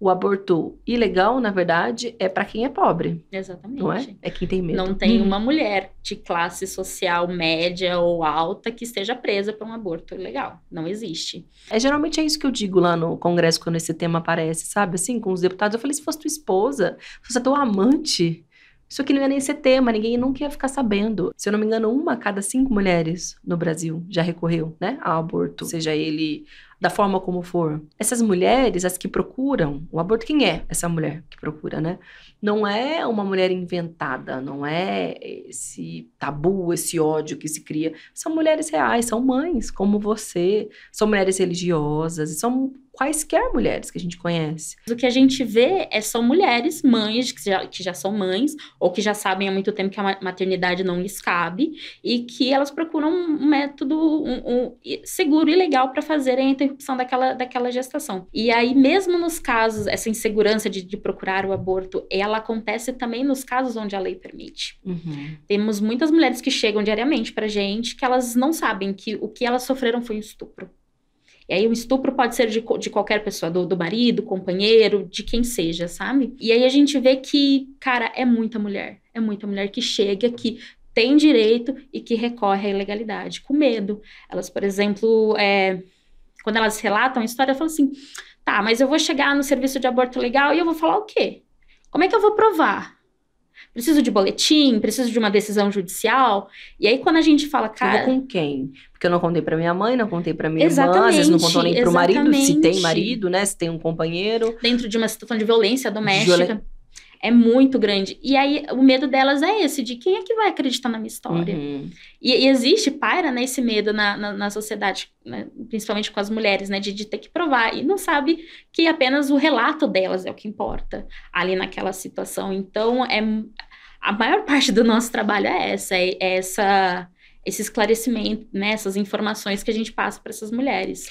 o aborto ilegal, na verdade, é para quem é pobre, Exatamente. não é? É quem tem medo. Não tem Hum. uma mulher de classe social média ou alta que esteja presa por um aborto ilegal. Não existe. É, geralmente é isso que eu digo lá no Congresso quando esse tema aparece, sabe? Assim, com os deputados. Eu falei, se fosse tua esposa, se fosse tua amante, isso aqui não ia nem ser tema, ninguém nunca ia ficar sabendo. Se eu não me engano, uma a cada cinco mulheres no Brasil já recorreu, né, ao aborto, seja ele da forma como for. Essas mulheres, as que procuram o aborto, quem é essa mulher que procura, né? Não é uma mulher inventada, não é esse tabu, esse ódio que se cria. São mulheres reais, são mães, como você, são mulheres religiosas, são quaisquer mulheres que a gente conhece. O que a gente vê é são mulheres, mães, que já, que já são mães, ou que já sabem há muito tempo que a ma- maternidade não lhes cabe, e que elas procuram um método um- um seguro e legal para fazerem a interrupção daquela, daquela gestação. E aí, mesmo nos casos, essa insegurança de, de procurar o aborto, ela acontece também nos casos onde a lei permite. Temos muitas mulheres que chegam diariamente pra gente que elas não sabem que o que elas sofreram foi um estupro. E aí o estupro pode ser de, de qualquer pessoa, do, do marido, companheiro, de quem seja, sabe? E aí a gente vê que, cara, é muita mulher. É muita mulher que chega, que tem direito e que recorre à ilegalidade, com medo. Elas, por exemplo, é, quando elas relatam a história, falam assim: tá, mas eu vou chegar no serviço de aborto legal e eu vou falar o quê? Como é que eu vou provar? Preciso de boletim, preciso de uma decisão judicial. E aí, quando a gente fala, cara. com quem? Porque eu não contei pra minha mãe, não contei pra minha irmã, às vezes não contou nem pro marido, se tem exatamente. marido, né? Se tem um companheiro. dentro de uma situação de violência doméstica Violen- é muito grande. E aí o medo delas é esse, de quem é que vai acreditar na minha história. Uhum. E, e existe, paira, né, esse medo na, na, na sociedade, né, principalmente com as mulheres, né, de, de ter que provar. E não sabe que apenas o relato delas é o que importa ali naquela situação. Então, é a maior parte do nosso trabalho é essa, é, é essa esse esclarecimento, né, essas informações que a gente passa para essas mulheres.